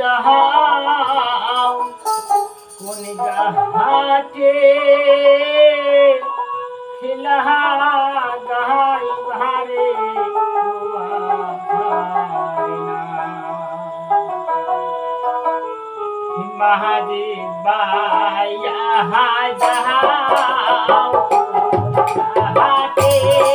যাহাও কোন গাহাটে খেলা গাহাই ভারে মহাদেব বাই যাহাও গাহাটে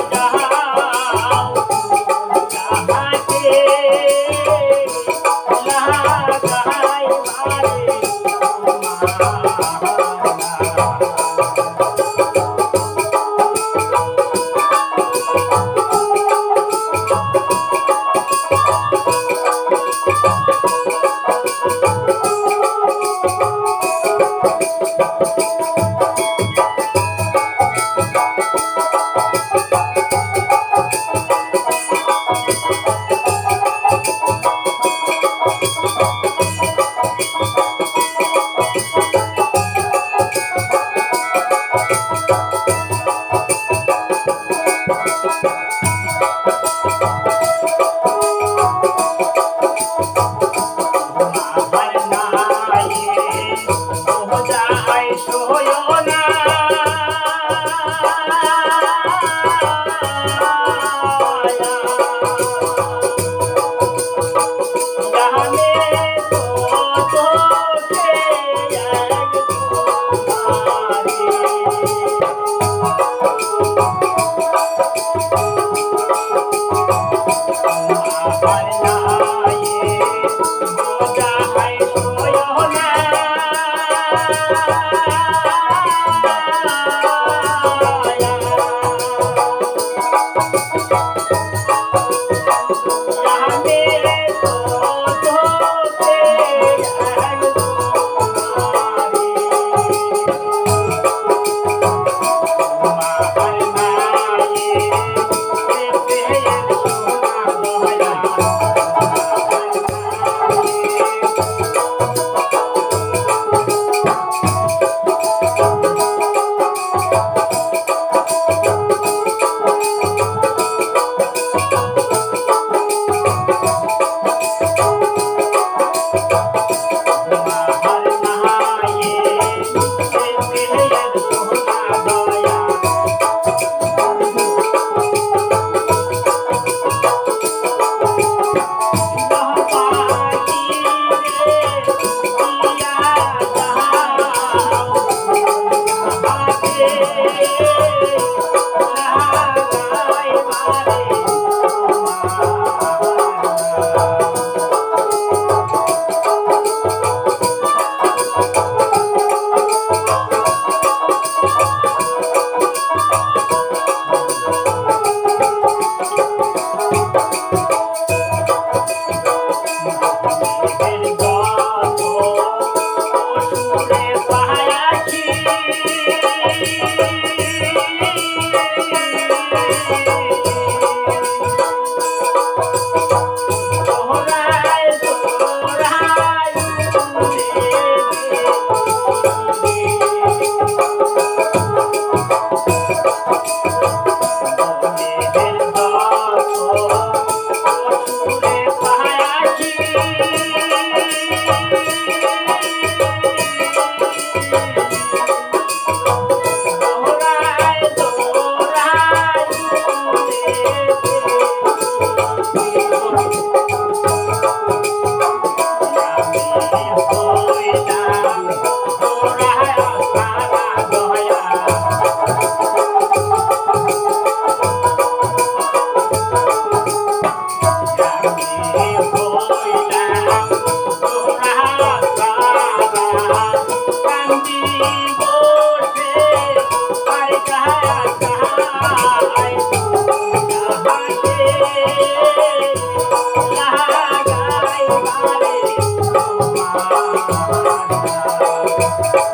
I.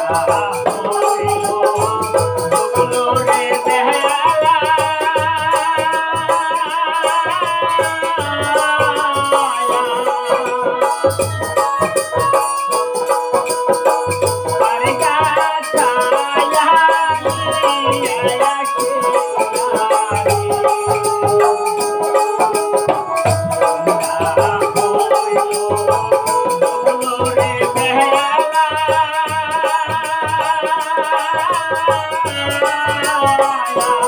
Ah, Bye.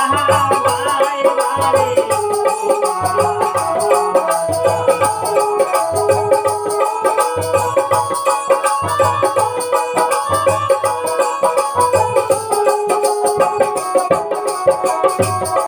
रहा